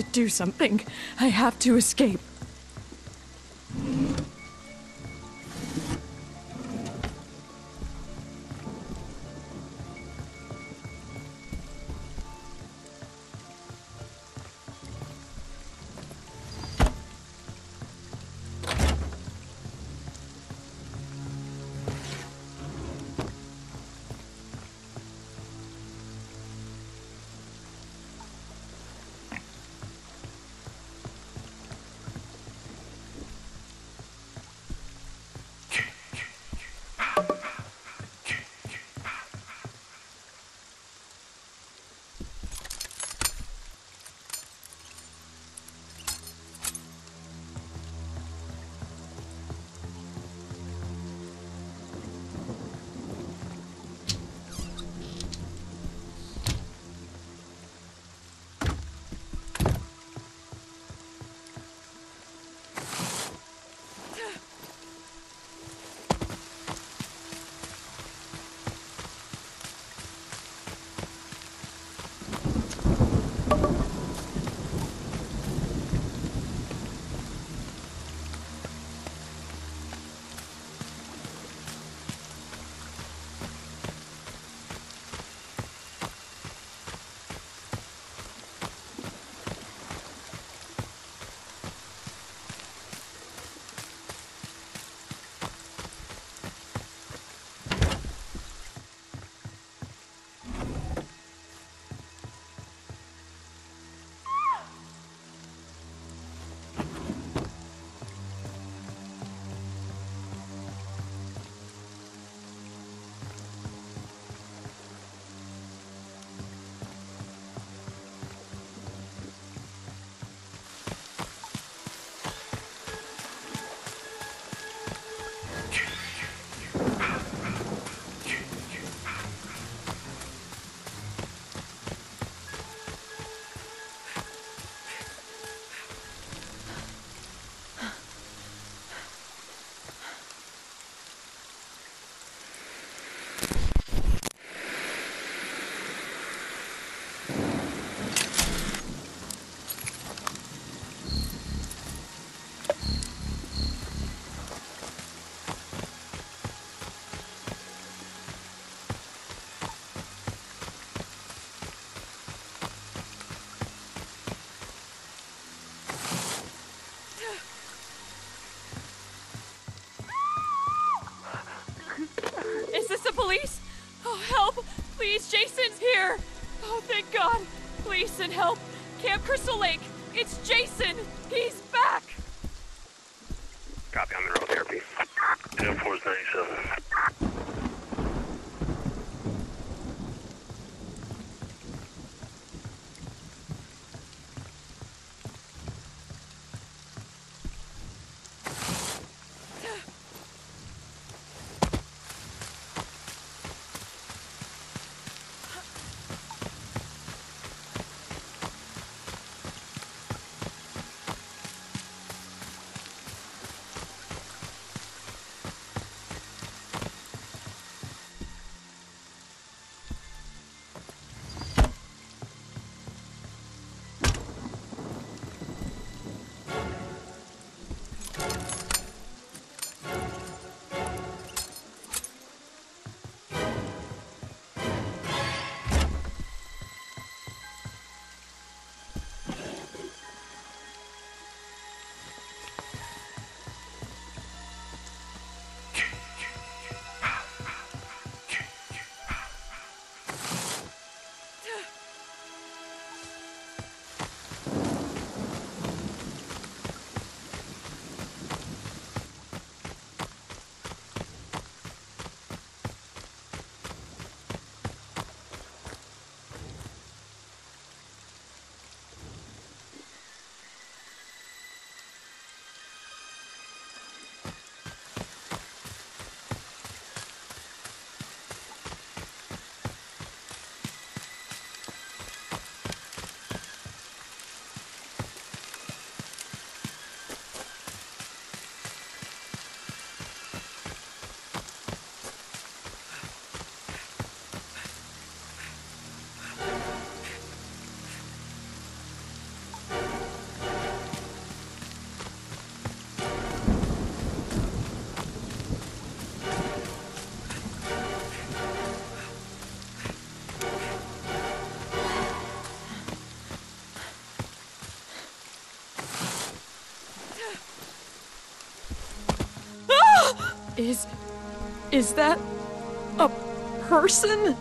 to do something. I have to escape. Oh, thank God! Please send help! Camp Crystal Lake! It's Jason! He's back! Is. Is that. a person?